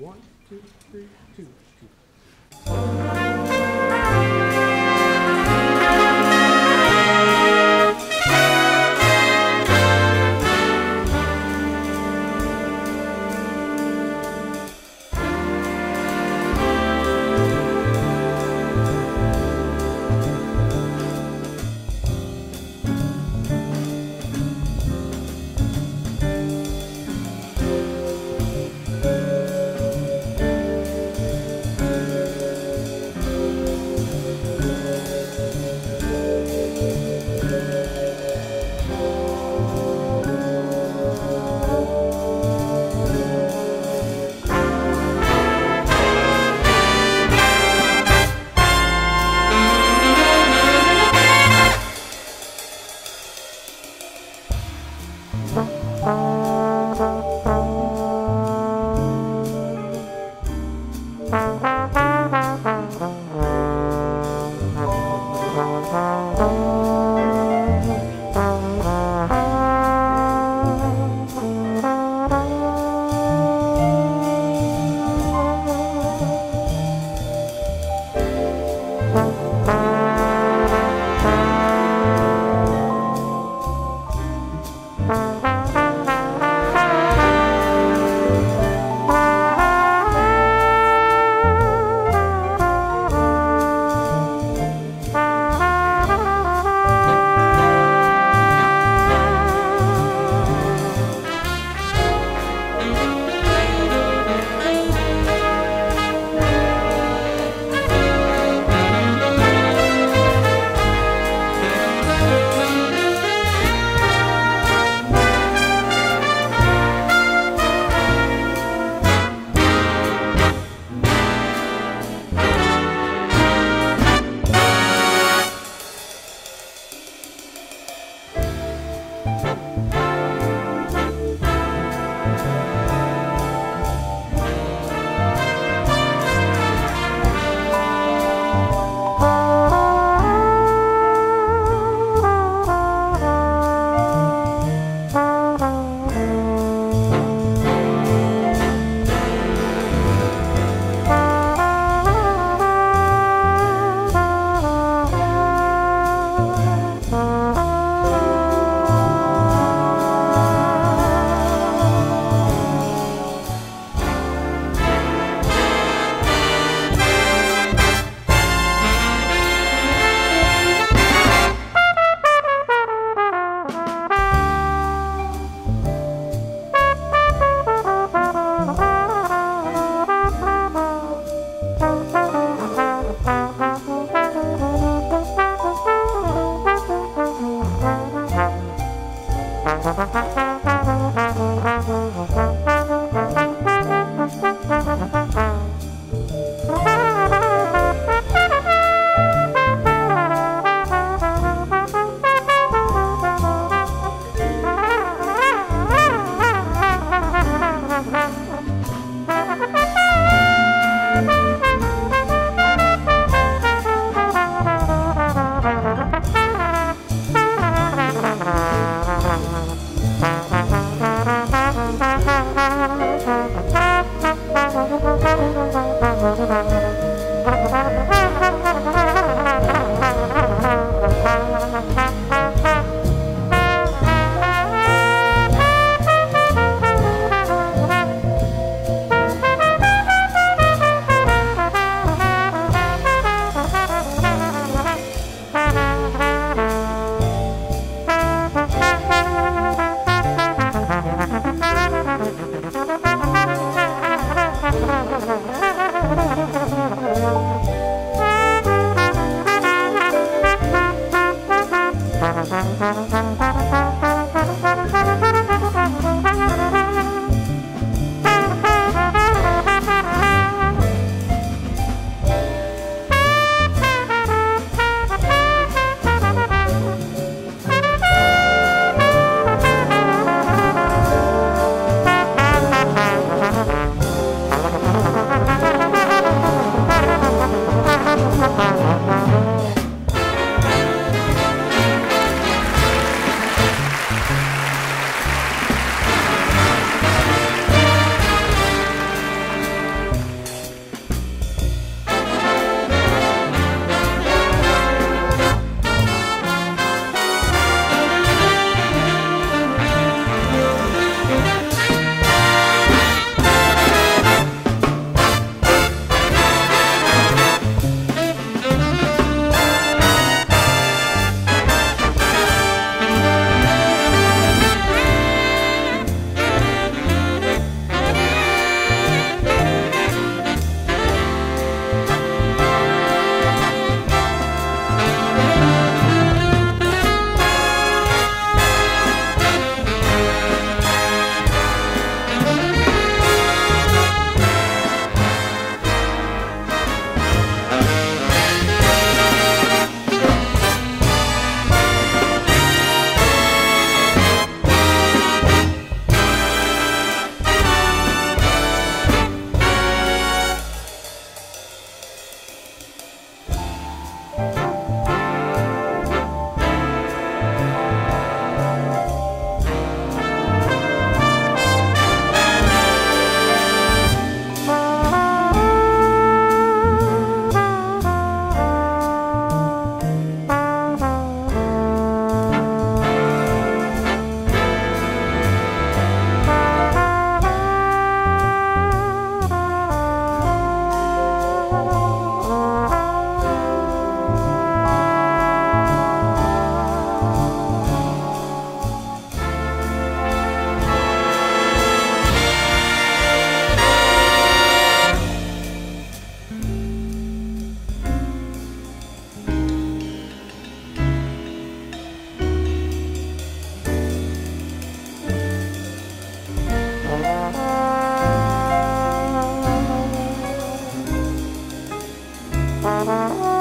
One, two, three, two, Ha ha ha! Mm-hmm. Bye. 嗯